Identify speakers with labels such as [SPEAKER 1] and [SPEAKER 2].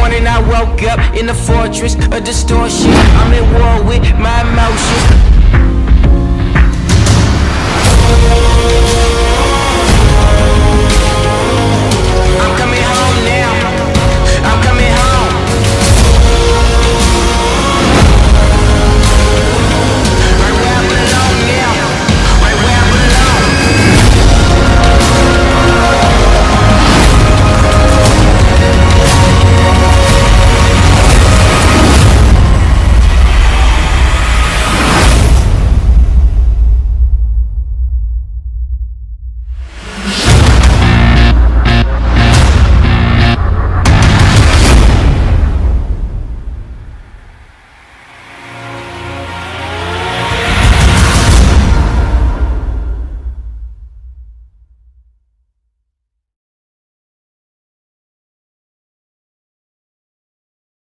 [SPEAKER 1] morning I woke up in the fortress of distortion. I'm in war with my